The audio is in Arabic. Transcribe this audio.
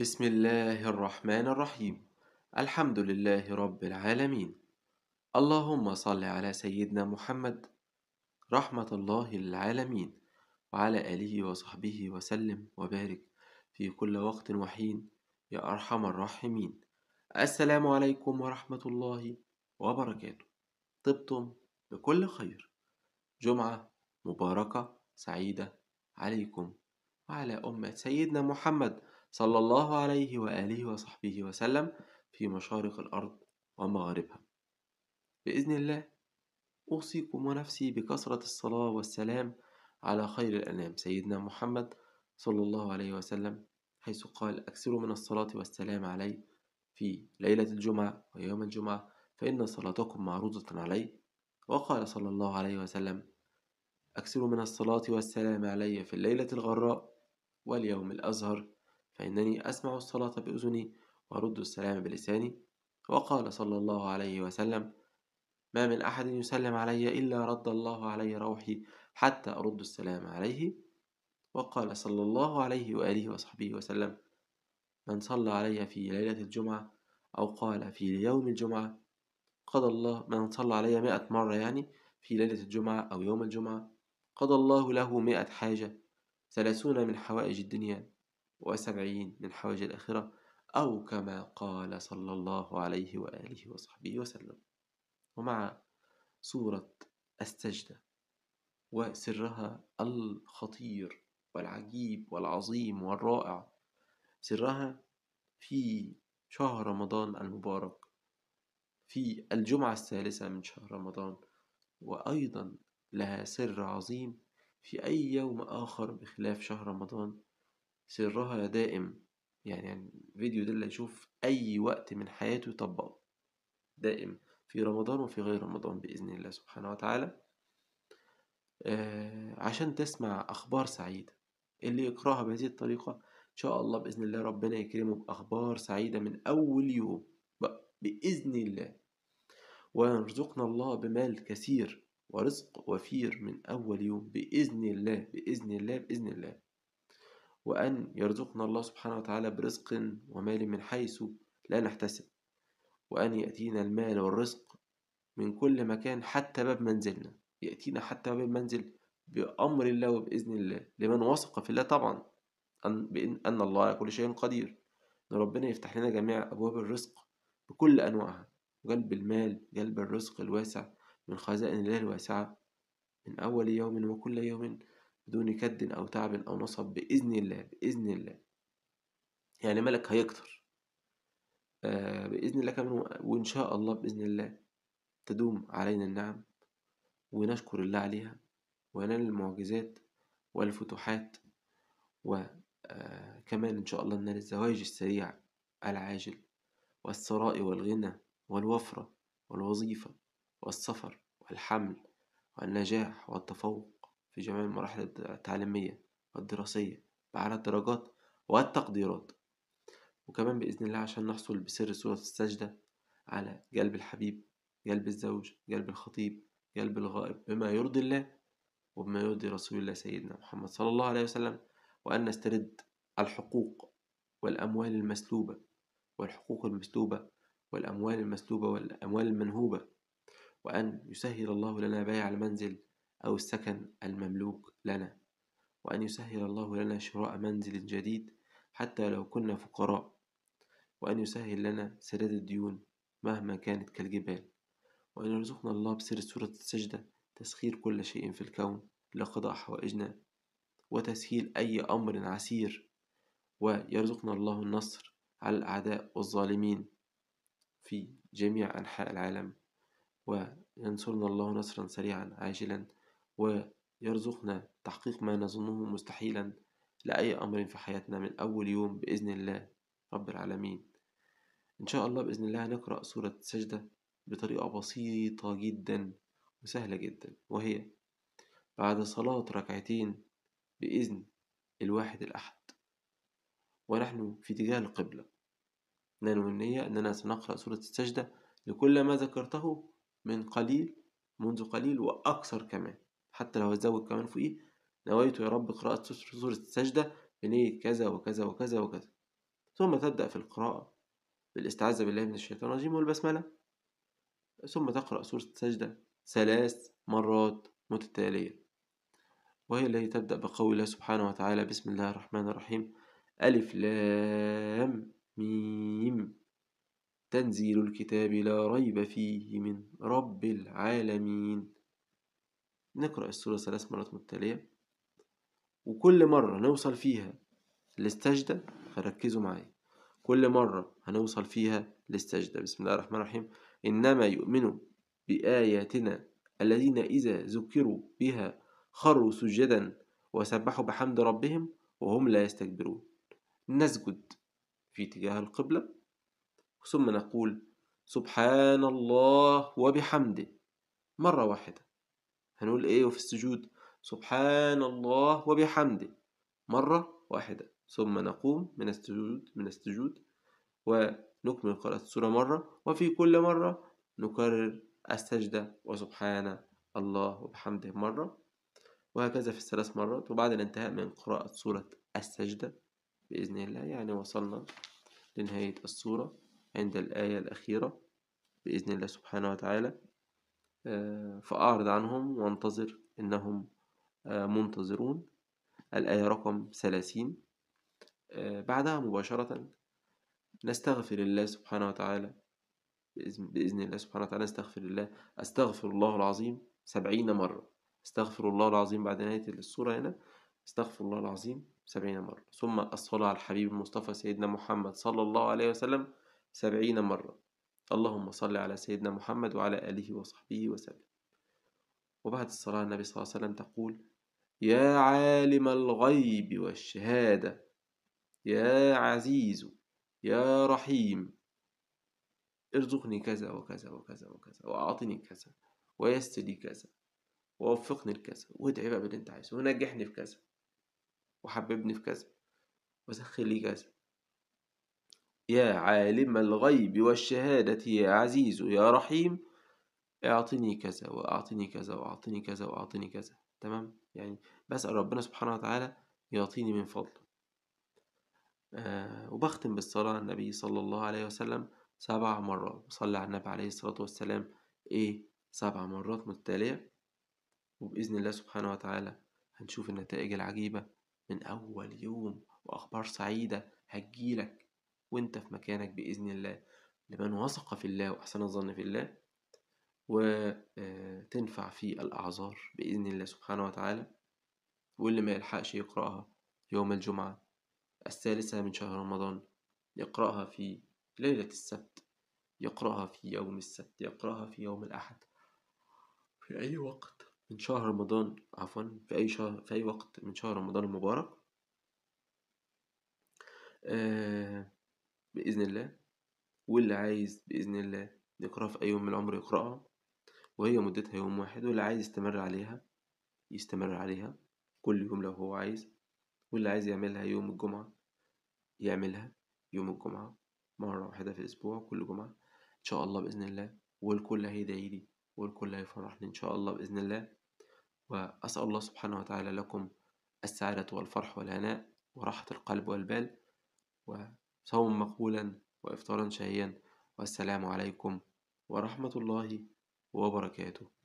بسم الله الرحمن الرحيم. الحمد لله رب العالمين. اللهم صل على سيدنا محمد. رحمة الله للعالمين. وعلى آله وصحبه وسلم وبارك في كل وقت وحين. يا أرحم الراحمين. السلام عليكم ورحمة الله وبركاته. طبتم بكل خير. جمعة مباركة سعيدة عليكم. وعلى أمة سيدنا محمد. صلى الله عليه وآله وصحبه وسلم في مشارق الأرض ومغاربها. بإذن الله أوصيكم ونفسي بكثرة الصلاة والسلام على خير الأنام. سيدنا محمد صلى الله عليه وسلم حيث قال أكثروا من الصلاة والسلام عليه في ليلة الجمعة ويوم الجمعة فإن صلاتكم معروضة علي. وقال صلى الله عليه وسلم أكثروا من الصلاة والسلام علي في الليلة الغراء واليوم الأزهر فإنني أسمع الصلاة بأذني وأرد السلام بلساني. وقال صلى الله عليه وسلم ما من أحد يسلم علي إلا رد الله علي روحي حتى أرد السلام عليه. وقال صلى الله عليه وآله وصحبه وسلم من صلى علي في ليلة الجمعة أو قال في يوم الجمعة قضى الله من صلى علي مئة مرة يعني في ليلة الجمعة أو يوم الجمعة قضى الله له مئة حاجة ثلاثون من حوائج الدنيا. وسبعين من حوائج الآخرة أو كما قال صلى الله عليه وآله وصحبه وسلم. ومع سورة السجدة وسرها الخطير والعجيب والعظيم والرائع سرها في شهر رمضان المبارك في الجمعة الثالثة من شهر رمضان وأيضا لها سر عظيم في أي يوم آخر بخلاف شهر رمضان. سرها دائم. يعني الفيديو ده اللي يشوف أي وقت من حياته يطبقه. دائم. في رمضان وفي غير رمضان بإذن الله سبحانه وتعالى. آه عشان تسمع أخبار سعيدة. اللي يقرأها بهذه الطريقة إن شاء الله بإذن الله ربنا يكرمه بأخبار سعيدة من أول يوم. بإذن الله. ويرزقنا الله بمال كثير ورزق وفير من أول يوم بإذن الله بإذن الله بإذن الله. وأن يرزقنا الله سبحانه وتعالى برزق ومال من حيث لا نحتسب وأن يأتينا المال والرزق من كل مكان حتى باب منزلنا يأتينا حتى باب المنزل بأمر الله وبإذن الله لمن وثق في الله طبعا أن, بإن أن الله على كل شيء قدير. أن ربنا يفتح لنا جميع أبواب الرزق بكل أنواعها قلب المال قلب الرزق الواسع من خزائن الله الواسعة من أول يوم وكل يوم بدون كد أو تعب أو نصب بإذن الله بإذن الله. يعني ملك هيكتر. آه بإذن الله كمان وإن شاء الله بإذن الله تدوم علينا النعم ونشكر الله عليها ونال المعجزات والفتوحات وكمان إن شاء الله ننال الزواج السريع العاجل والثراء والغنى والوفرة والوظيفة والسفر والحمل والنجاح والتفوق. في جميع المراحل التعليمية والدراسية بأعلى الدرجات والتقديرات. وكمان بإذن الله عشان نحصل بسر سورة السجدة على قلب الحبيب قلب الزوج قلب الخطيب قلب الغائب بما يرضي الله وبما يرضي رسول الله سيدنا محمد صلى الله عليه وسلم وأن نسترد الحقوق والأموال المسلوبة والحقوق المسلوبة والأموال المسلوبة والأموال المنهوبة وأن يسهل الله لنا بيع المنزل أو السكن المملوك لنا وأن يسهل الله لنا شراء منزل جديد حتى لو كنا فقراء وأن يسهل لنا سداد الديون مهما كانت كالجبال وأن يرزقنا الله بسر سورة السجدة تسخير كل شيء في الكون لقضاء حوائجنا وتسهيل أي أمر عسير ويرزقنا الله النصر على الأعداء والظالمين في جميع أنحاء العالم وينصرنا الله نصرا سريعا عاجلا. ويرزقنا تحقيق ما نظنه مستحيلا لأي أمر في حياتنا من أول يوم بإذن الله رب العالمين. إن شاء الله بإذن الله هنقرأ سورة السجدة بطريقة بسيطة جدا وسهلة جدا وهي بعد صلاة ركعتين بإذن الواحد الأحد. ونحن في اتجاه القبلة. ننوي النية أننا سنقرأ سورة السجدة لكل ما ذكرته من قليل منذ قليل وأكثر كمان. حتى لو هزود كمان فوقيه نويت يا رب قراءة سورة السجدة بنية كذا وكذا وكذا وكذا. ثم تبدأ في القراءة بالاستعاذة بالله من الشيطان الرجيم والبسملة. ثم تقرأ سورة السجدة ثلاث مرات متتالية. وهي التي تبدأ بقول الله سبحانه وتعالى بسم الله الرحمن الرحيم ألف لام ميم. تنزيل الكتاب لا ريب فيه من رب العالمين. نقرأ السورة ثلاث مرات متتالية. وكل مرة نوصل فيها للسجدة فركزوا معايا. كل مرة هنوصل فيها للسجدة. بسم الله الرحمن الرحيم. إنما يؤمن بآياتنا الذين إذا ذكروا بها خروا سجدا وسبحوا بحمد ربهم وهم لا يستكبرون. نسجد في اتجاه القبلة. ثم نقول سبحان الله وبحمده مرة واحدة. هنقول إيه وفي السجود. سبحان الله وبحمده. مرة واحدة. ثم نقوم من السجود من السجود ونكمل قراءة السورة مرة. وفي كل مرة نكرر السجدة وسبحان الله وبحمده مرة. وهكذا في الثلاث مرات. وبعد الانتهاء من قراءة سورة السجدة بإذن الله. يعني وصلنا لنهاية السورة عند الآية الأخيرة بإذن الله سبحانه وتعالى. فأعرض عنهم وانتظر إنهم آه، منتظرون. الآية رقم ثلاثين. آه، بعدها مباشرة نستغفر الله سبحانه وتعالى. بإذن الله سبحانه وتعالى نستغفر الله. أستغفر الله العظيم سبعين مرة. أستغفر الله العظيم بعد نهاية السورة هنا. أستغفر الله العظيم سبعين مرة. ثم الصلاة على الحبيب المصطفى سيدنا محمد صلى الله عليه وسلم سبعين مرة. اللهم صل على سيدنا محمد وعلى آله وصحبه وسلم. وبعد الصلاة النبي صلى الله عليه وسلم تقول يا عالم الغيب والشهادة يا عزيز يا رحيم ارزقني كذا وكذا وكذا وكذا وأعطني كذا ويسر لي كذا ووفقني لكذا وادعي بقى باللي أنت عايزه ونجحني في كذا وحببني في كذا وسخر لي كذا. يا عالم الغيب والشهادة يا عزيز يا رحيم أعطني كذا وأعطني كذا وأعطني كذا وأعطني كذا تمام؟ يعني بسأل ربنا سبحانه وتعالى يعطيني من فضله. آه وبختم بالصلاة على النبي صلى الله عليه وسلم سبع مرات. وصلى على النبي عليه الصلاة والسلام إيه؟ سبع مرات متتالية. وبإذن الله سبحانه وتعالى هنشوف النتائج العجيبة من أول يوم وأخبار سعيدة هتجيلك. وأنت في مكانك بإذن الله. لمن وثق في الله وأحسن الظن في الله وتنفع في الأعذار بإذن الله سبحانه وتعالى. واللي ما يلحقش يقرأها يوم الجمعة الثالثة من شهر رمضان يقرأها في ليلة السبت يقرأها في يوم السبت يقرأها في يوم الأحد. في أي وقت من شهر رمضان عفوا في أي شهر في أي وقت من شهر رمضان المبارك آه بإذن الله واللي عايز بإذن الله يقرأها في أي يوم من العمر يقرأها وهي مدتها يوم واحد واللي عايز يستمر عليها يستمر عليها كل يوم لو هو عايز واللي عايز يعملها يوم الجمعة يعملها يوم الجمعة مرة واحدة في الأسبوع كل جمعة إن شاء الله بإذن الله والكل هيدعيلي والكل هيفرحني إن شاء الله بإذن الله وأسأل الله سبحانه وتعالى لكم السعادة والفرح والهناء وراحة القلب والبال وصوم مقبولا وإفطارا شهيا والسلام عليكم ورحمة الله وبركاته.